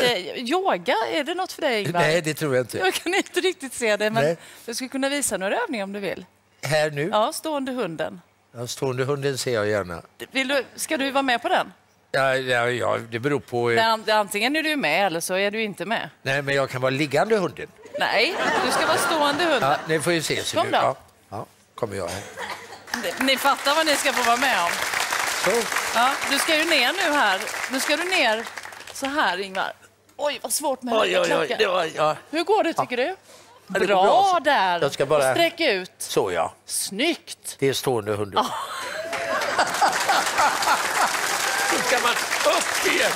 Eh, yoga, är det något för dig Ingvar? Nej, det tror jag inte. Jag kan inte riktigt se det, men Nej. du skulle kunna visa några övningar om du vill. Här nu? Ja, stående hunden. Ja, stående hunden ser jag gärna. Vill du, ska du vara med på den? Ja, ja, ja, det beror på... eh, Nej, Antingen är du med eller så är du inte med. Nej, men jag kan vara liggande hunden. Nej, du ska vara stående hunden. Ja, ni får ju se. Så Kom då. Ja, ja, kommer jag. Ni fattar vad ni ska få vara med om. Så. Ja, du ska ju ner nu här. Nu ska du ner så här, Ingvar. Oj, vad svårt med Oj, oj, oj. Det var, ja. Hur går det, tycker du? det går Bra, bra. där. Jag ska bara- sträck ut. Så ja, Snyggt! det är stående hunden. Så ska man upp igen.